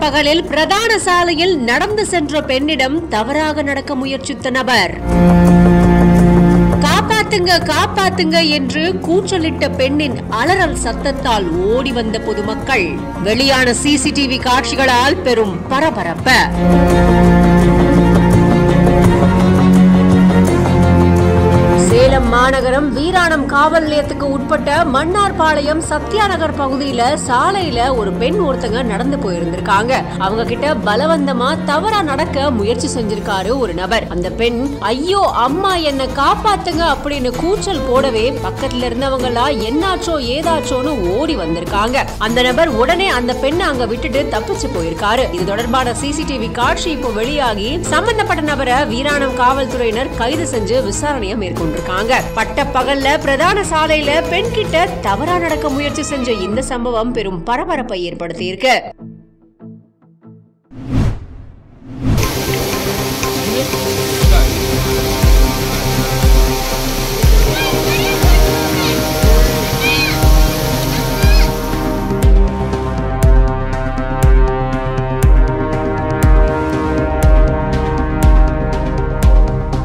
பகலில் பிரதான சாலையில் நடந்து சென்ற பெண்ணிடம் தவறாக நடக்க முயற்சித்த நபர். காப்பாத்துங்க காப்பாத்துங்க என்று கூச்சலிட்ட பெண்ணின் அலறல் சத்தத்தால் ஓடி வந்த பொதுமக்கள். வெளியான சிசிடிவி காட்சிகளால் பெரும் பரபரப்பு. மாநகரம் வீராணம் காவல் நிலையத்துக்கு உட்பட்ட மன்னார்பாளையம் சத்யாநகர் பகுதியில சாலையில ஒரு பெண் ஒருத்தங்க நடந்து போயிருந்திருக்காங்க. அவங்க கிட்ட பலவந்தமா தவறா நடக்க முயற்சி செஞ்சிருக்காரு ஒரு நபர். அந்த பெண் ஐயோ அம்மா என்ன காப்பாத்துங்க அப்படின்னு கூச்சல் போடவே பக்கத்துல இருந்தவங்களா என்னாச்சோ ஏதாச்சோன்னு ஓடி வந்திருக்காங்க. அந்த நபர் உடனே அந்த பெண்ணை அங்க விட்டுட்டு தப்பிச்சு போயிருக்காரு. இது தொடர்பான சிசிடிவி காட்சி இப்போ வெளியாகி சம்பந்தப்பட்ட நபரை வீராணம் காவல்துறையினர் கைது செஞ்சு விசாரணையை மேற்கொண்டிருக்காங்க. பட்ட பகல்ல பிரதான சாலையில பெண் கிட்ட தவறா நடக்க முயற்சி செஞ்ச இந்த சம்பவம் பெரும் பரபரப்பை ஏற்படுத்தி இருக்கு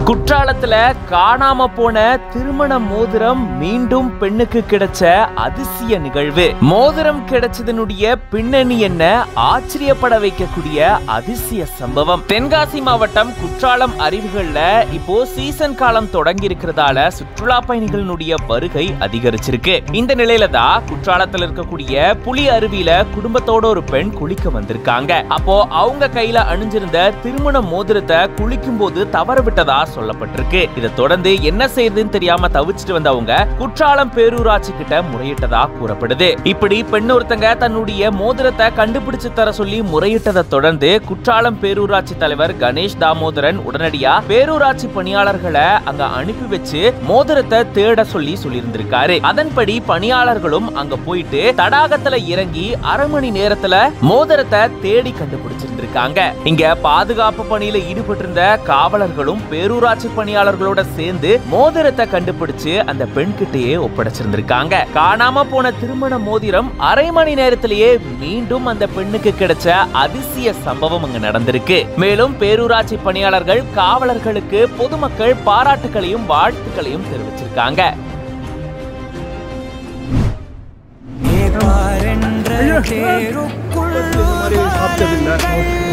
குற்றாலத்துல காணாம போன திருமண மோதிரம் மீண்டும் பெண்ணுக்கு கிடைச்ச அதிசய நிகழ்வு. மோதிரம் கிடைச்சதனுடைய பின்னணி என்ன? ஆச்சரியப்பட வைக்கக்கூடிய அதிசய சம்பவம். தென்காசி மாவட்டம் குற்றாலம் அருவிகள்ல இப்போ சீசன் காலம் தொடங்கி இருக்கிறதால சுற்றுலா பயணிகளினுடைய வருகை அதிகரிச்சிருக்கு. இந்த நிலையில தான் குற்றாலத்துல இருக்கக்கூடிய புலி அருவியில குடும்பத்தோட ஒரு பெண் குளிக்க வந்திருக்காங்க. அப்போ அவங்க கையில அணிஞ்சிருந்த திருமண மோதிரத்தை குளிக்கும் போது தவற விட்டதா சொல்லப்பட்டிருக்கு. இதை தொடர்ந்து என்ன செய்யறதுன்னு தெரியாம தவிச்சிட்டு வந்தவங்க குற்றாலம் பேரூராட்சி கிட்ட முறையிட்டதா கூறப்படுது. இப்படி பெண் ஒருத்தங்க தன்னுடைய மோதிரத்தை கண்டுபிடிச்சு தர சொல்லி முறையிட்டதை தொடர்ந்து குற்றாலம் பேரூராட்சி தலைவர் கணேஷ் தாமோதரன் உடனடியா பேரூராட்சி பணியாளர்களை அங்க அனுப்பி வச்சு மோதிரத்தை தேட சொல்லி சொல்லியிருந்திருக்காரு. அதன்படி பணியாளர்களும் அங்க போயிட்டு தடாகத்துல இறங்கி அரை மணி நேரத்துல மோதிரத்தை தேடி கண்டுபிடிச்சிருந்திருக்காங்க. இங்க பாதுகாப்பு பணியில ஈடுபட்டிருந்த காவலர்களும் பேரூர் பேரூராட்சி பணியாளர்களோட சேர்ந்து மோதிரத்தை கண்டுபிடிச்சு அந்த பெண் கிட்டயே ஒப்படைச்சிருந்திருக்காங்க. காணாம போன திருமண மோதிரம் அரை மணி நேரத்திலேயே மீண்டும் அந்த பெண்ணுக்கு கிடைச்ச அதிசய சம்பவம் அங்க நடந்திருக்கு. மேலும் பேரூராட்சி பணியாளர்கள் காவலர்களுக்கு பொதுமக்கள் பாராட்டுகளையும் வாழ்த்துக்களையும் தெரிவிச்சிருக்காங்க. தேருக்குள்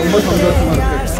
ரொம்ப சந்தோஷமா இருக்கு.